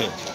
けるんですよ。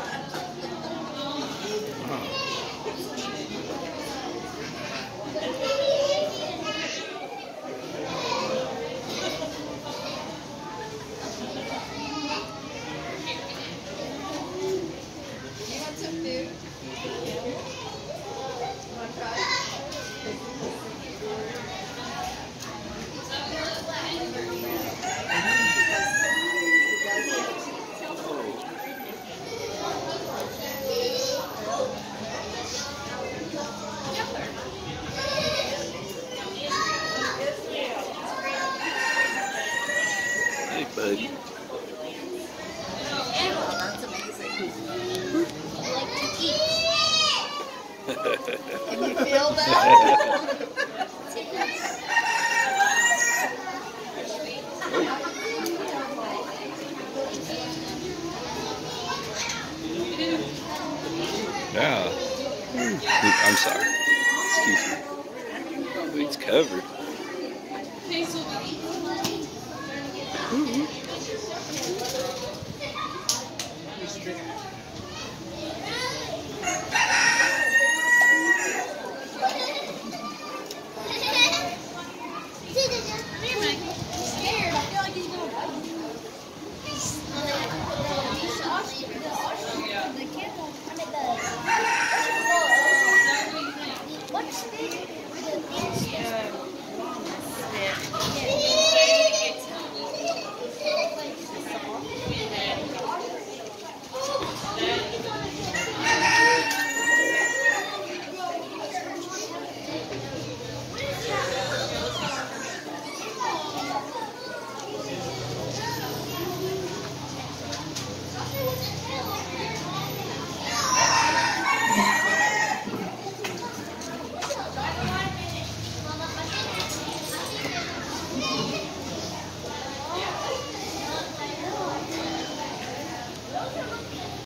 Can you feel that? Yeah. I'm sorry. Excuse me. It's covered. Mm-hmm. Scared.